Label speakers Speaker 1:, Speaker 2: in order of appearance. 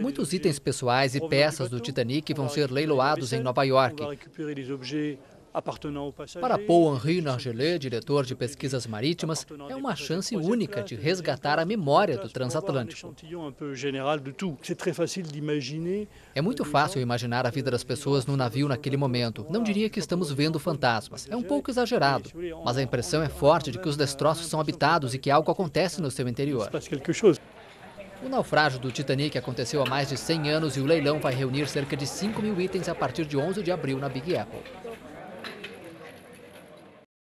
Speaker 1: Muitos itens pessoais e peças do Titanic vão ser leiloados em Nova York. Para Paul Henri Nargelet, diretor de pesquisas marítimas, é uma chance única de resgatar a memória do transatlântico. É muito fácil imaginar a vida das pessoas no navio naquele momento. Não diria que estamos vendo fantasmas. É um pouco exagerado, mas a impressão é forte de que os destroços são habitados e que algo acontece no seu interior. O naufrágio do Titanic aconteceu há mais de 100 anos e o leilão vai reunir cerca de 5 mil itens a partir de 11 de abril na Big Apple.